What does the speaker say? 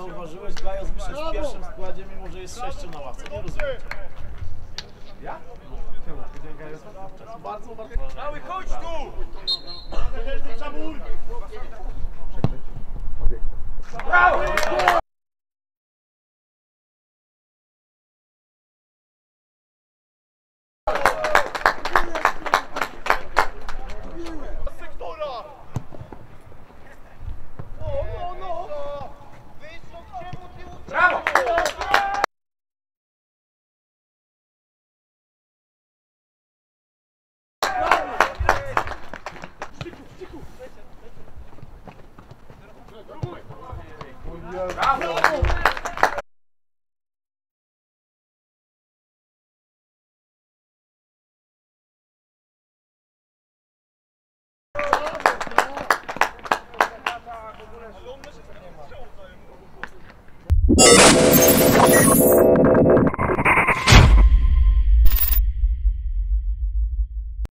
zauważyłeś, Gajos wyszedł w pierwszym składzie, mimo że jest sześciu na ławce. Nie rozumiem. Ja? Czemu? Powiedziałem Gajos Bardzo, bardzo. Mały, chodź tu! Brawo! Bravo.